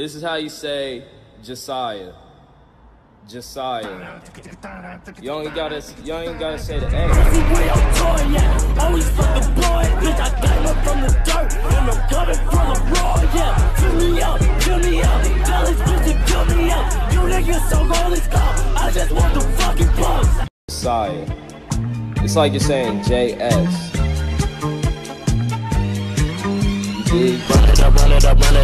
This is how you say Jasiah. Jasiah. You only gotta, you only gotta say the A. Always fucking boy, bitch. I came up from the dirt, and I'm coming from the raw. Yeah, fill me up, fill me up. Tell this bitch to kill me up. You niggas so roll this cop. I just want the fucking bumps. Jasiah. It's like you're saying JS. Run it up, run it up, run it